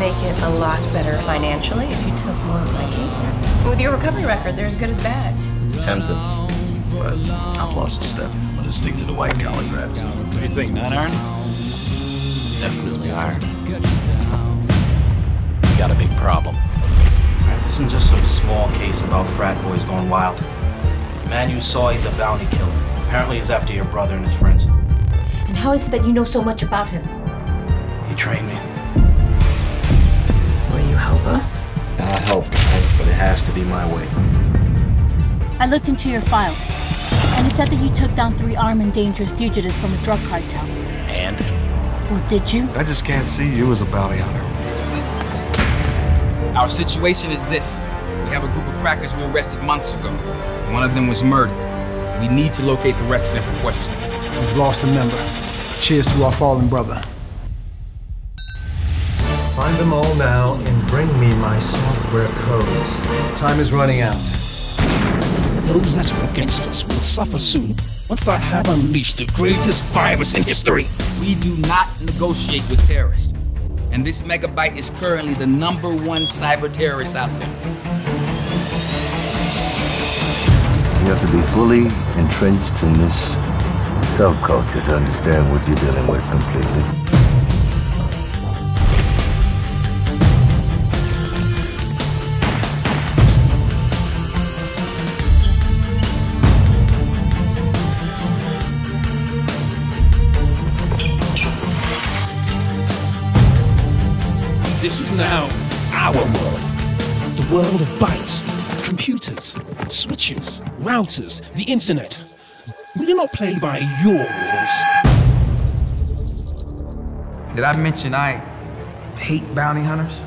make it a lot better financially if you took more of my cases. With your recovery record, they're as good as bad. It's tempting, but I've lost a step. I'm gonna stick to the white collar grabs. What do you think, nine iron? Definitely iron. We got a big problem. Alright, this isn't just some small case about frat boys going wild. The man you saw, he's a bounty killer. Apparently he's after your brother and his friends. And how is it that you know so much about him? He trained me. I looked into your file, and it said that you took down three armed and dangerous fugitives from a drug cartel. And? Well, did you? I just can't see you as a bounty hunter. Our situation is this. We have a group of crackers we arrested months ago. One of them was murdered. We need to locate the rest of them for questioning. We've lost a member. Cheers to our fallen brother. Find them all now and bring me my software codes. Time is running out. Those that are against us will suffer soon once I have unleashed the greatest virus in history. We do not negotiate with terrorists. And this megabyte is currently the number one cyber terrorist out there. You have to be fully entrenched in this subculture to understand what you're dealing with completely. This is now our world. The world of bytes, computers, switches, routers, the internet. We do not play by your rules. Did I mention I hate bounty hunters?